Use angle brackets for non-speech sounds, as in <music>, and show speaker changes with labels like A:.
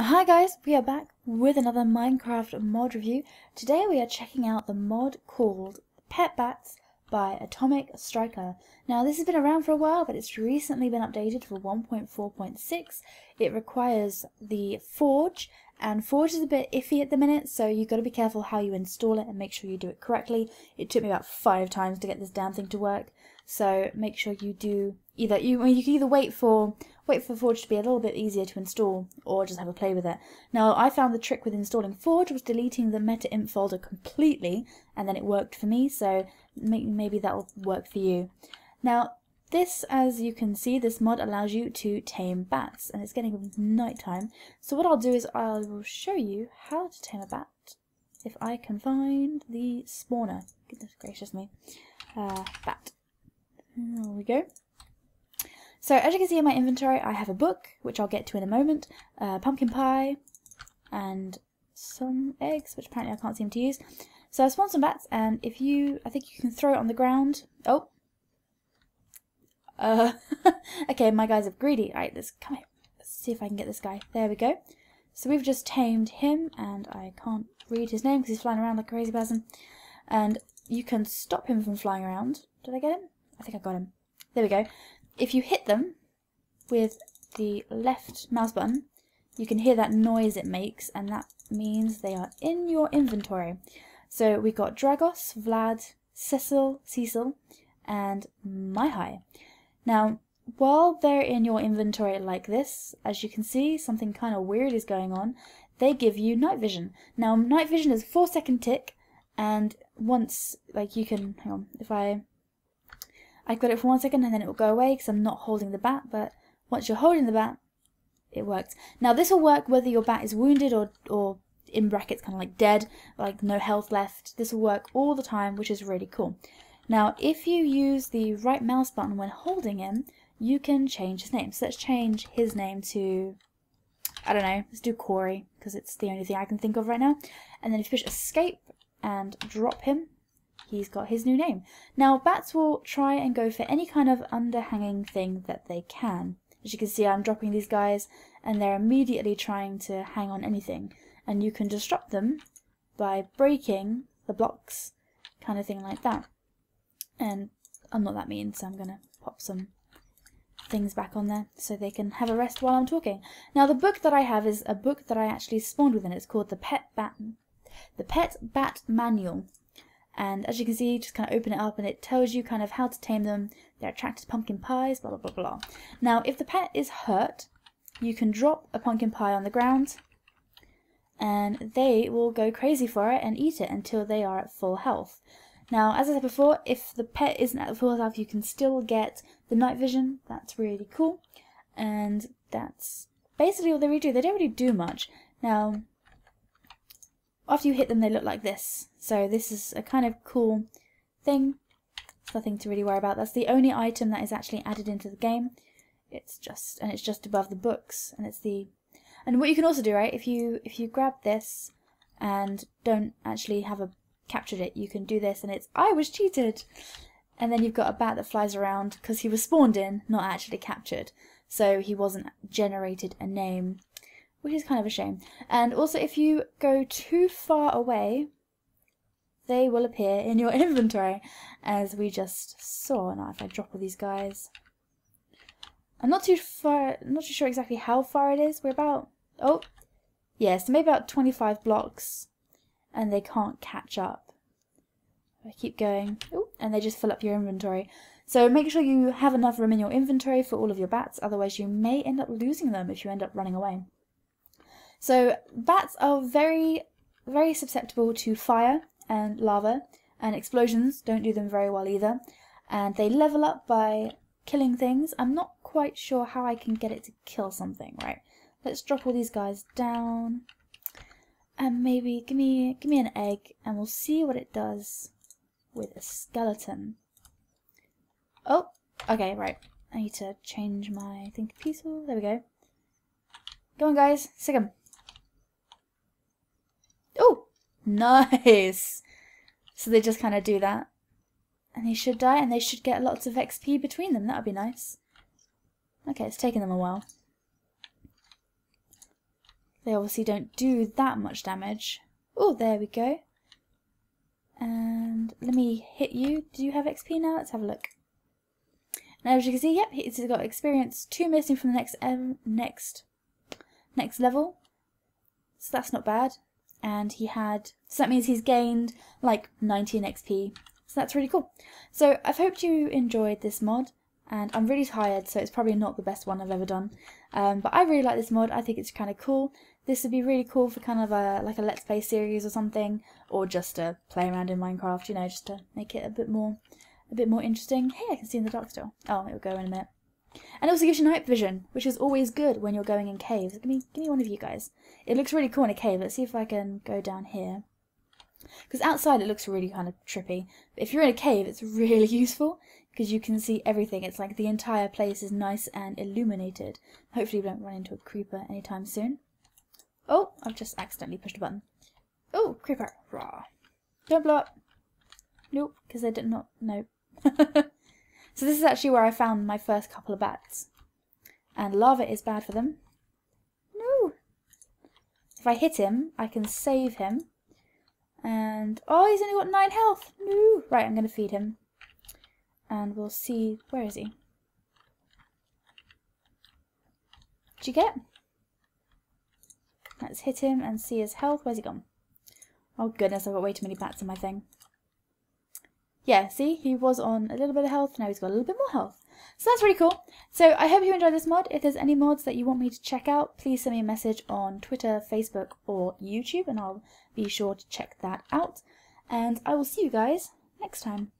A: Hi guys, we are back with another Minecraft mod review. Today we are checking out the mod called Pet Bats by AtomicStryker. Now this has been around for a while but it's recently been updated for 1.4.6. It requires the Forge and Forge is a bit iffy at the minute so you've got to be careful how you install it and make sure you do it correctly. It took me about five times to get this damn thing to work so make sure you do either you you can either wait for wait for Forge to be a little bit easier to install or just have a play with it. Now I found the trick with installing Forge was deleting the META-INF folder completely and then it worked for me so maybe that will work for you. Now this as you can see this mod allows you to tame bats and it's getting night time so what I'll do is I will show you how to tame a bat if I can find the spawner. Goodness gracious me. Uh, bat. There we go. So as you can see in my inventory, I have a book, which I'll get to in a moment, uh, pumpkin pie, and some eggs, which apparently I can't seem to use. So I spawned some bats, and if you, I think you can throw it on the ground. Oh. Uh, <laughs> okay, my guys are greedy. Alright, let's come here. Let's see if I can get this guy. There we go. So we've just tamed him, and I can't read his name because he's flying around like a crazy person. And you can stop him from flying around. Did I get him? I think I got him. There we go. If you hit them with the left mouse button, you can hear that noise it makes, and that means they are in your inventory. So we got Dragos, Vlad, Cecil, Cecil, and MyHi. Now, while they're in your inventory like this, as you can see, something kind of weird is going on. They give you night vision. Now, night vision is a four second tick, and once, like you can, hang on, if I I got it for one second and then it will go away because I'm not holding the bat, but once you're holding the bat, it works. Now this will work whether your bat is wounded or, or in brackets kind of like dead, like no health left. This will work all the time, which is really cool. Now if you use the right mouse button when holding him, you can change his name. So let's change his name to, I don't know, let's do Corey, because it's the only thing I can think of right now. And then if you push escape and drop him, he's got his new name. Now, bats will try and go for any kind of underhanging thing that they can. As you can see, I'm dropping these guys, and they're immediately trying to hang on anything. And you can disrupt them by breaking the blocks, kind of thing like that. And I'm not that mean, so I'm going to pop some things back on there so they can have a rest while I'm talking. Now, the book that I have is a book that I actually spawned within. It's called the Pet Bat, the Pet Bat Manual and as you can see just kind of open it up and it tells you kind of how to tame them. They're attracted to pumpkin pies blah blah blah blah. Now if the pet is hurt you can drop a pumpkin pie on the ground and they will go crazy for it and eat it until they are at full health. Now as I said before if the pet isn't at full health you can still get the night vision. That's really cool. And that's basically all they really do. They don't really do much. Now after you hit them they look like this. So this is a kind of cool thing. It's nothing to really worry about. That's the only item that is actually added into the game. It's just and it's just above the books and it's the and what you can also do, right, if you if you grab this and don't actually have a captured it, you can do this and it's I was cheated. And then you've got a bat that flies around because he was spawned in, not actually captured. So he wasn't generated a name which is kind of a shame. And also, if you go too far away, they will appear in your <laughs> inventory, as we just saw. Now, if I drop all these guys, I'm not too far, not too sure exactly how far it is. We're about, oh, yes, yeah, so maybe about 25 blocks, and they can't catch up. I keep going, and they just fill up your inventory. So make sure you have enough room in your inventory for all of your bats, otherwise you may end up losing them if you end up running away. So bats are very, very susceptible to fire and lava, and explosions don't do them very well either. And they level up by killing things. I'm not quite sure how I can get it to kill something. Right, let's drop all these guys down. And maybe give me give me an egg, and we'll see what it does with a skeleton. Oh, okay, right. I need to change my think peaceful. There we go. Go on, guys. Sick 'em. Oh, nice. So they just kind of do that. And they should die, and they should get lots of XP between them. That would be nice. Okay, it's taken them a while. They obviously don't do that much damage. Oh, there we go. And let me hit you. Do you have XP now? Let's have a look. Now, as you can see, yep, he's got experience two missing from the next um, next next level. So that's not bad. And he had so that means he's gained like 19 XP. So that's really cool. So I've hoped you enjoyed this mod and I'm really tired so it's probably not the best one I've ever done. Um, but I really like this mod, I think it's kind of cool. This would be really cool for kind of a like a let's play series or something or just to play around in Minecraft, you know, just to make it a bit more a bit more interesting. Hey, I can see in the dark still. Oh, it'll go in a minute. And it also gives you night vision, which is always good when you're going in caves. Give me, give me one of you guys. It looks really cool in a cave. Let's see if I can go down here. Because outside it looks really kind of trippy. But if you're in a cave, it's really <laughs> useful because you can see everything. It's like the entire place is nice and illuminated. Hopefully we don't run into a creeper anytime soon. Oh, I've just accidentally pushed a button. Oh, creeper. Raw. Don't blow up. Nope, because I did not. Nope. <laughs> so this is actually where I found my first couple of bats. And lava is bad for them. No. If I hit him, I can save him. And, oh, he's only got 9 health. No. Right, I'm going to feed him. And we'll see, where is he? Did you get? Let's hit him and see his health. Where's he gone? Oh goodness, I've got way too many bats in my thing. Yeah, see, he was on a little bit of health, now he's got a little bit more health. So that's really cool. So I hope you enjoyed this mod. If there's any mods that you want me to check out, please send me a message on Twitter, Facebook, or YouTube, and I'll be sure to check that out. And I will see you guys next time.